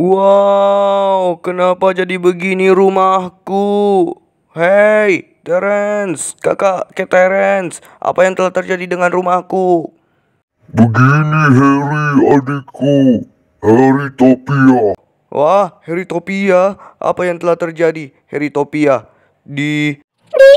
Wow, kenapa jadi begini rumahku? Hei, Terence, kakak ke Terence, apa yang telah terjadi dengan rumahku? Begini Harry adikku, Harry Topia. Wah, Harry Topia, apa yang telah terjadi, Harry Topia? Di Di